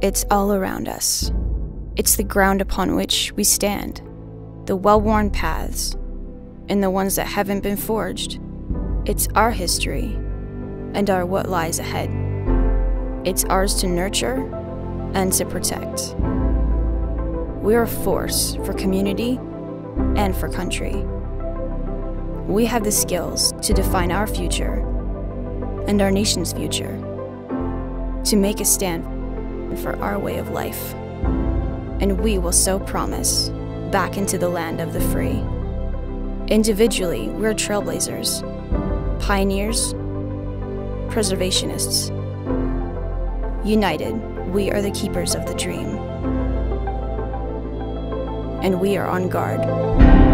It's all around us. It's the ground upon which we stand, the well worn paths, and the ones that haven't been forged. It's our history and our what lies ahead. It's ours to nurture and to protect. We're a force for community and for country. We have the skills to define our future and our nation's future, to make a stand for our way of life. And we will so promise back into the land of the free. Individually, we're trailblazers, pioneers, preservationists. United, we are the keepers of the dream. And we are on guard.